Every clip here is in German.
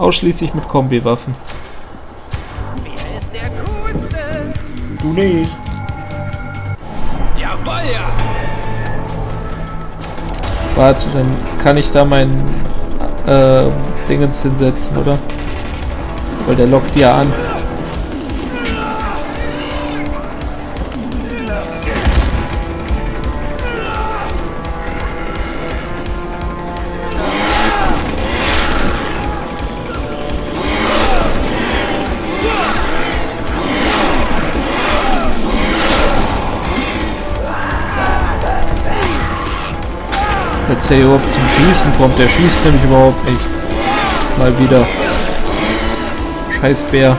ausschließlich mit Kombiwaffen. Wer ist der Coolste? Du nicht. Jawoll, ja! Warte, dann kann ich da mein äh, Dingens hinsetzen, oder? Weil der lockt ja an. Jetzt der überhaupt zum Schießen kommt. Der schießt nämlich überhaupt nicht. Mal wieder. Scheiß Bär.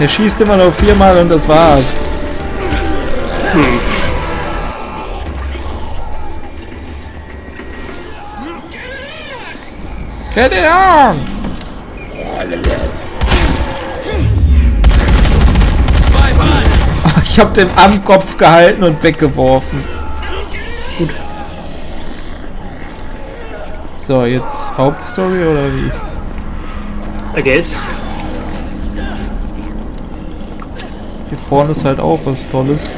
Der schießt immer noch viermal und das war's. Get it on! Ich hab den am Kopf gehalten und weggeworfen. Gut. So, jetzt Hauptstory oder wie? I guess. Hier vorne ist halt auch was Tolles.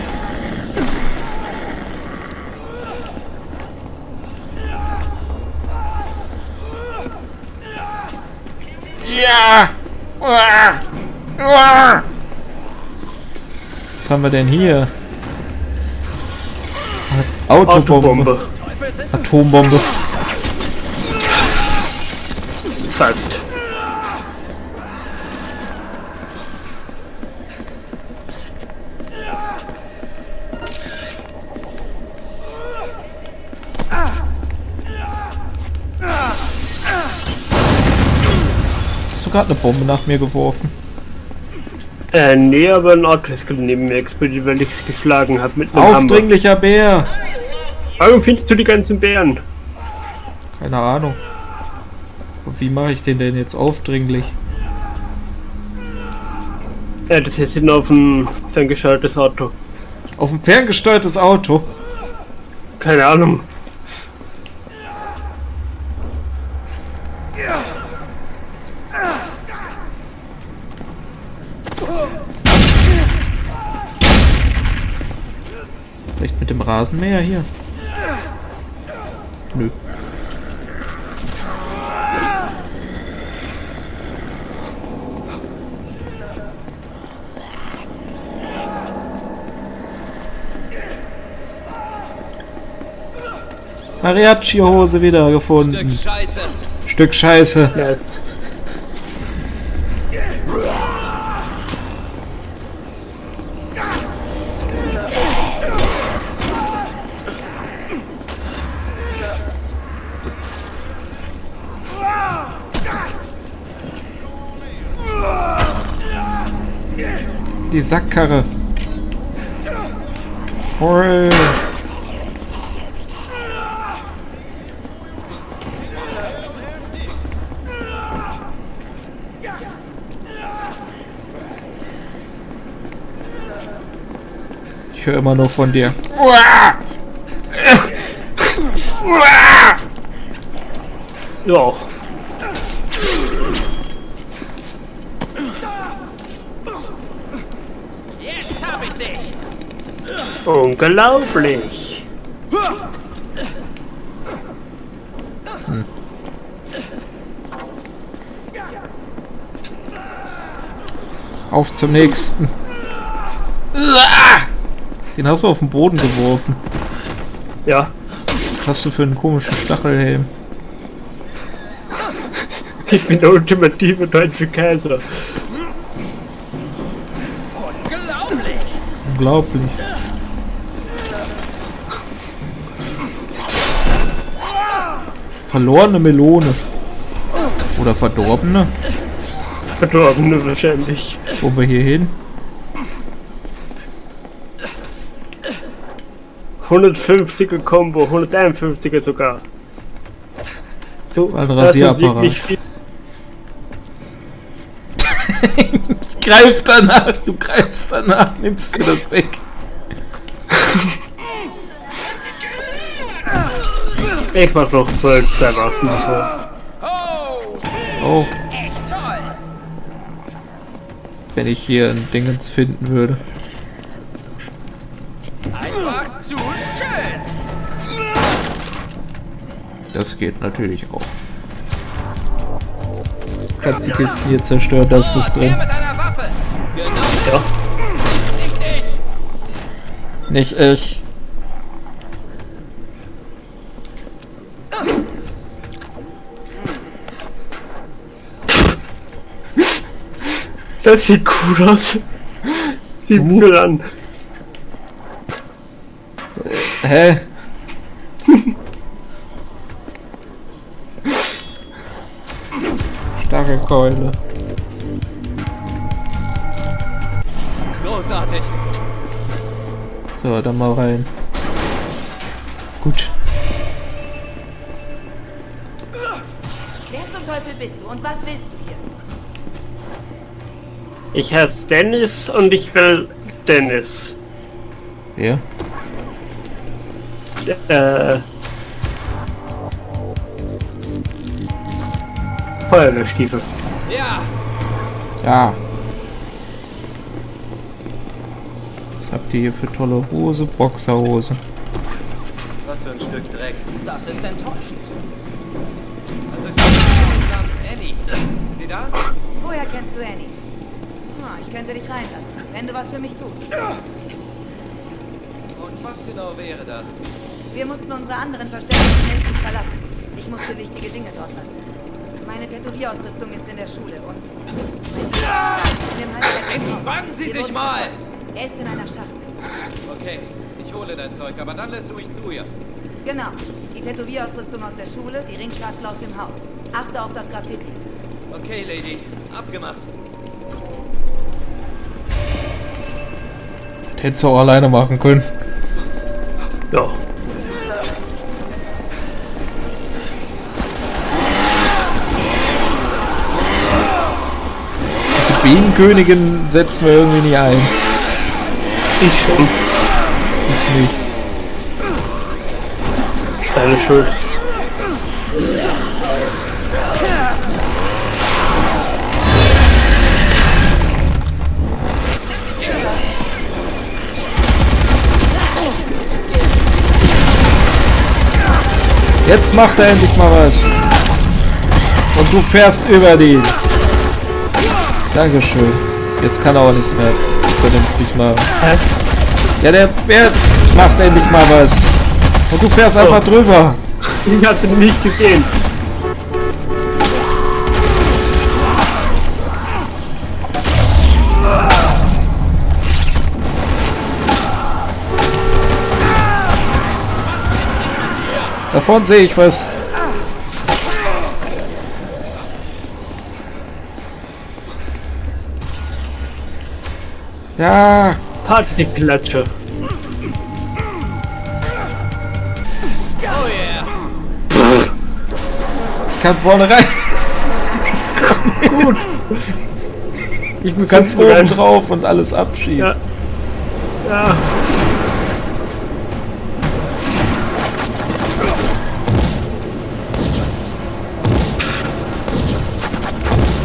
Ja! Uah! Uah! Was haben wir denn hier? Autobombe. Autobombe. Atombombe. Fast. Gerade eine Bombe nach mir geworfen? Äh, nee, aber ein gerade neben mir explodiert, weil ich es geschlagen habe mit einem Hammer. Aufdringlicher Bär! Warum findest du die ganzen Bären? Keine Ahnung. Und wie mache ich den denn jetzt aufdringlich? Ja, das ist hin auf ein ferngeschaltetes Auto. Auf ein ferngesteuertes Auto? Keine Ahnung. Rasenmäher hier? Nö. Mariachi-Hose wieder gefunden. Stück Scheiße. Stück Scheiße. Ja, Sackkarre. Hoi. Ich höre immer nur von dir. ja. Jetzt hab ich dich. Unglaublich. Auf zum nächsten. Den hast du auf den Boden geworfen. Ja. Was hast du für einen komischen Stachelhelm? Ich bin der ultimative deutsche Kaiser. Unglaublich. Unglaublich. Verlorene Melone. Oder verdorbene. Verdorbene wahrscheinlich. Wo wir hier hin? 150er Combo, 151er sogar. So, Ein Rasierapparat. wirklich viel- Greif danach, du greifst danach, nimmst dir das weg. Ich mach noch zwölf zwei Waffen davor. Oh, Oh, echt toll. wenn ich hier ein Dingens finden würde. Einfach zu schön. Das geht natürlich auch. Kannst die Kisten hier zerstören, da ist was drin. Ja. Nicht ich. Das sieht cool aus. Sieht cool an. Hä? Starre Keule. Großartig. So, dann mal rein. Gut. Wer zum Teufel bist du und was willst du? Ich heiße Dennis und ich will Dennis. Wer? Äh. Feuerwehrstiefel. Ja, Ja. Was habt ihr hier für tolle Hose? Boxerhose. was für ein Stück Dreck. Das ist enttäuschend. Also ich namens Annie. Sie da? Woher kennst du Annie? Ah, ich könnte dich reinlassen, wenn du was für mich tust. Und was genau wäre das? Wir mussten unsere anderen schnellstens verlassen. Ich musste wichtige Dinge dort lassen. Meine Tätowierausrüstung ist in der Schule und... Entspannen Sie sich mal! Er ist in einer Schachtel. Okay, ich hole dein Zeug, aber dann lässt du mich zu ihr. Genau. Die Tätowierausrüstung aus der Schule, die Ringschachtel aus dem Haus. Achte auf das Graffiti. Okay, Lady, abgemacht. Hättest du auch alleine machen können. Ja. Diese Bienenkönigin setzen wir irgendwie nicht ein. Ich schon. Ich nicht. Deine Schuld. Jetzt macht er endlich mal was. Und du fährst über die. Dankeschön. Jetzt kann er auch nichts mehr vernünftig machen. Hä? Ja, der Bär macht endlich mal was. Und du fährst einfach drüber. Ich hatte nicht gesehen. Vorne sehe ich was. Ja, Partyklatsche. Oh yeah! ich kann vorne rein. Gut. Ich muss Ganz hinten oben rein. drauf und alles abschießt. Ja. Ja.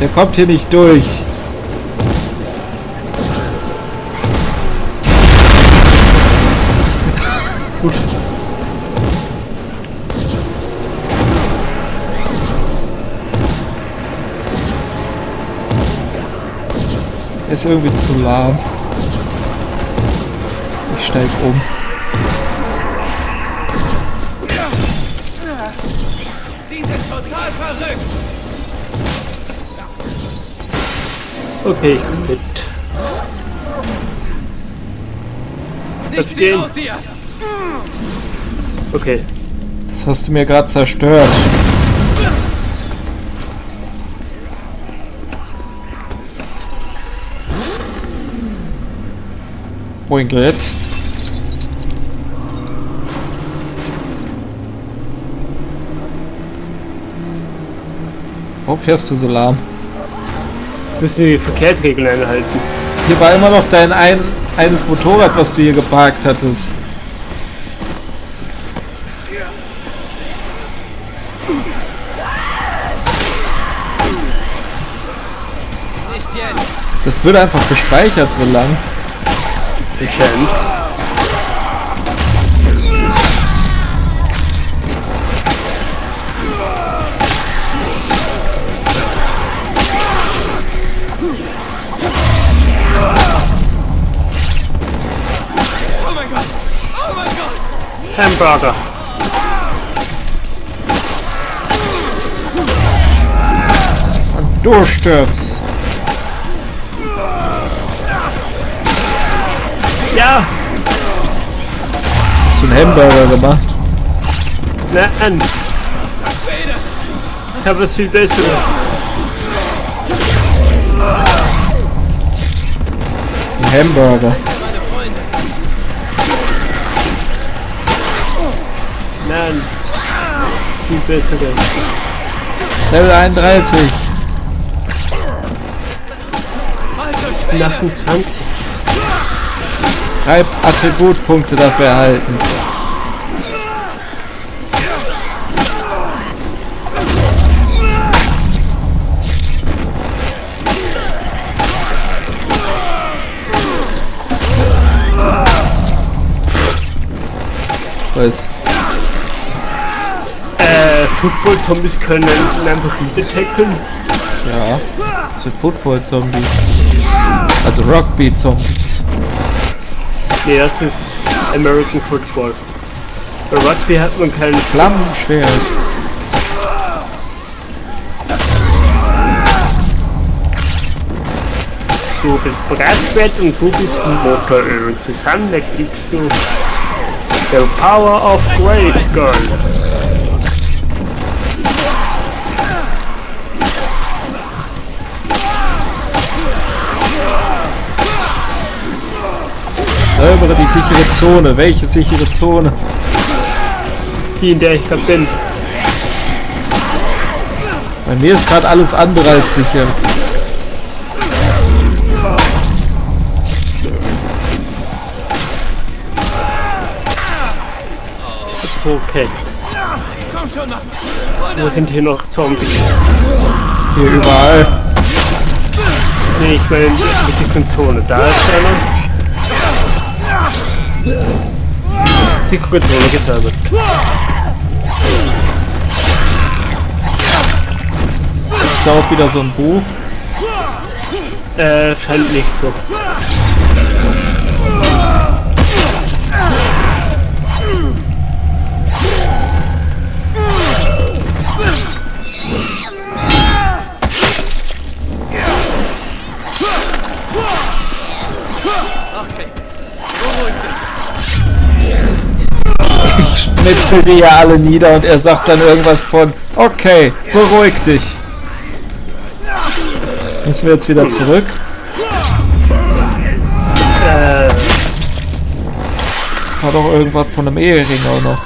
Der kommt hier nicht durch. Gut. Der ist irgendwie zu lahm. Ich steig um. Okay, ich komm mit. Nicht Das sie gehen. raus hier! Okay. Das hast du mir gerade zerstört. Wohin geht's? Warum fährst du so lahm? Müssen die Verkehrsregeln einhalten. Hier war immer noch dein ein, eines Motorrad, was du hier geparkt hattest. Nicht jetzt. Das wird einfach gespeichert so lang. Anscheinend. Hamburger. Und du stirbst. Ja! Hast du einen Hamburger gemacht? Nein! Ich habe was viel Besseres. Ein Hamburger. Nein! Viel Besseres. Level 31. Nach 28. Drei Attributpunkte dafür erhalten. Was? Football-Zombies können einfach Leute tackeln. Ja. Das sind Football-Zombies. Also Rugby-Zombies. Nee, das ist American Football. Bei Rugby hat man keinen Flammenschwert. Du bist Breitschwert und du bist Motoröl. Und zusammen erkriegst du The Power of Grayskull. Säubere die sichere Zone. Welche sichere Zone? Die, in der ich gerade bin. Bei mir ist gerade alles andere als sicher. Okay. Komm schon, Mann. Wo sind hier noch Zombies? Hier überall. Nee, ich meine in der sicheren Zone. Da ist einer. Sichere Zone gesammelt. Ist da auch wieder so ein Buch. Äh, scheint nicht so. Schnitzel die ja alle nieder und er sagt dann irgendwas von Okay, beruhig dich. Müssen wir jetzt wieder zurück? Äh, War doch irgendwas von einem Ehering auch noch.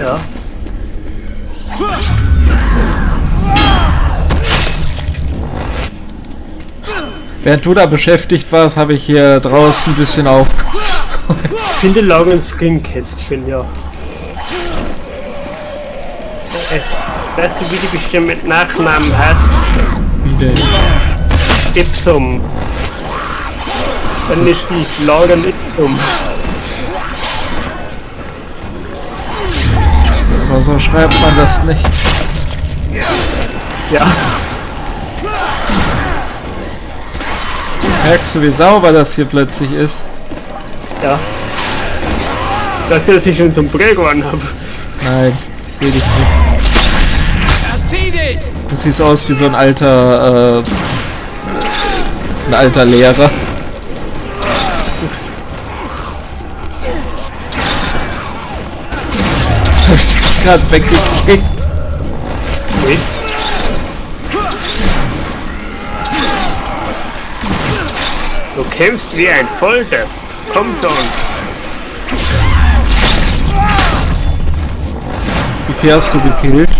ja. Während du da beschäftigt warst, habe ich hier draußen ein bisschen auf. Finde Logans Ringkästchen, ja. Es, weißt du, wie die bestimmt mit Nachnamen heißt? Wie denn? Ipsum. Dann ist die Logan Ipsum. Aber so schreibt man das nicht. Ja. Merkst du, wie sauber das hier plötzlich ist? Ja. Dass ich sich schon zum Sombrero anhabe. Nein, ich sehe dich nicht. Erzieh dich! Du siehst aus wie so ein alter, äh, ein alter Lehrer. Hab ich dich gerade weggekickt. Nee. Du kämpfst wie ein Folter. Komm schon. Wie viel hast du gekillt?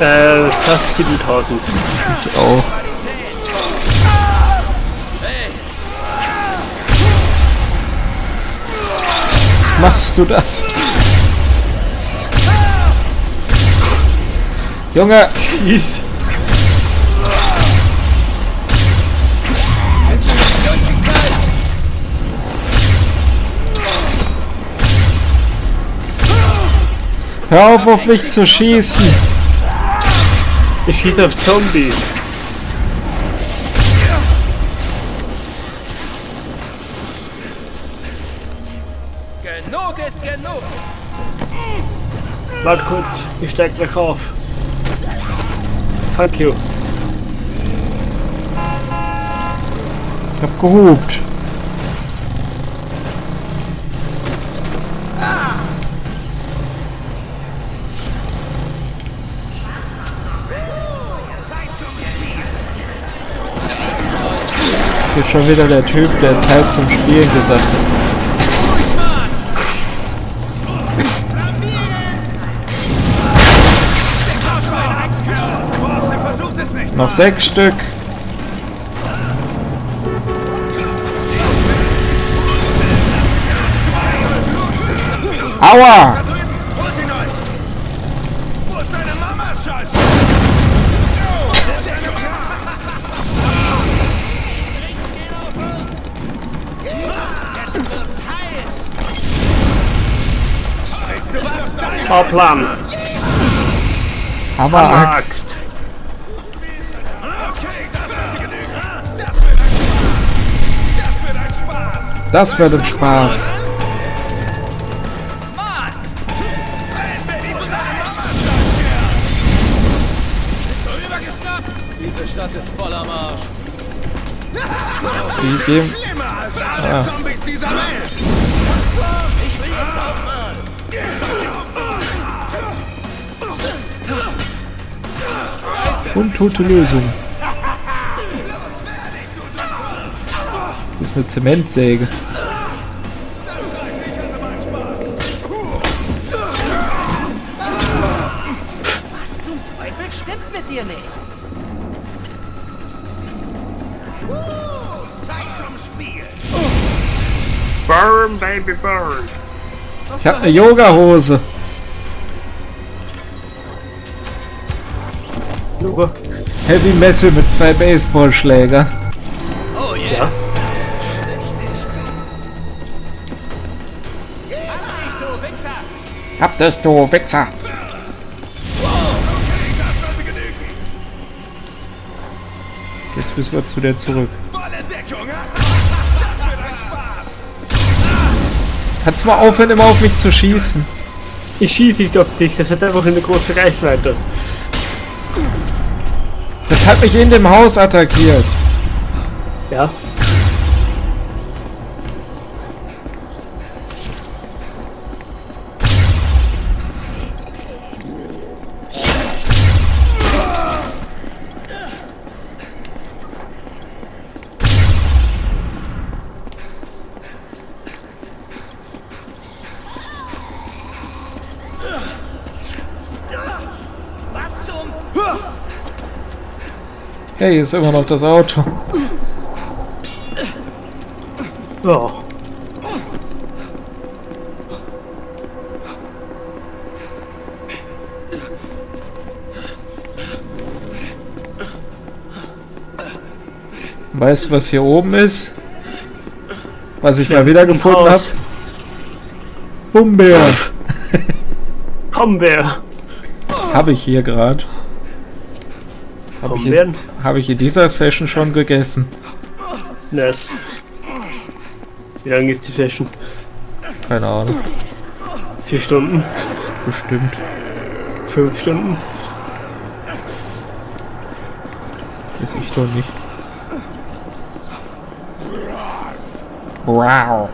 Äh, fast 7000. Ich auch. Was machst du da? Junge! Schieß! Hör auf, auf mich zu schießen! Ich schieße auf Zombies. Genug ist genug. Warte kurz, ich steig gleich auf. Thank you. Ich hab gehupt. Hier schon wieder der Typ, der Zeit zum Spielen gesagt hat. Noch sechs Stück. Aua! Fahrplan. Aber Axt. Das wird ein Spaß. Das wird ein Spaß. Das wird ein Spaß. Untote Lösung. Das ist eine Zementsäge. Was zum Teufel stimmt mit dir nicht? Zeit zum Spiel. Burn, baby, burn. Ich hab eine Yoga-Hose. Heavy Metal mit zwei Baseballschläger. Oh yeah. ja. Du Wichser! Hab dich, du Wichser. Okay, das sollte genügen. Jetzt müssen wir zu der zurück. Kannst du mal aufhören, immer auf mich zu schießen? Ich schieße nicht auf dich, das hat einfach eine große Reichweite. Das hat mich in dem Haus attackiert. Ja. Hey, hier ist immer noch das Auto. Ja. Weißt du, was hier oben ist? Was ich mal wieder gefunden habe? Bumbeer. Wer? Habe ich hier gerade. Habe ich, in- Brombeeren? hab ich in dieser Session schon gegessen. Nice. Wie lange ist die Session? Keine Ahnung. Vier Stunden? Bestimmt. Fünf Stunden? Weiß ich doch nicht. Wow.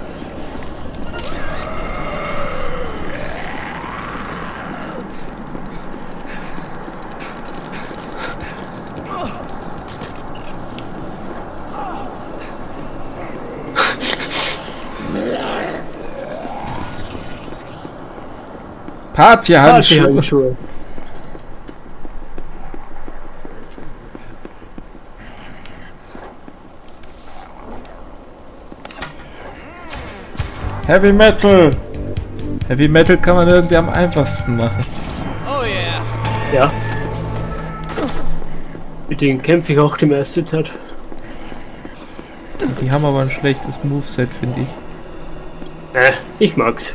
Partyhandschuhe. Partyhandschuhe. Heavy Metal. Heavy Metal kann man irgendwie am einfachsten machen. Oh yeah. Ja. Mit denen kämpfe ich auch die meiste Zeit. Die haben aber ein schlechtes Moveset, finde ich. Äh, ich mag's.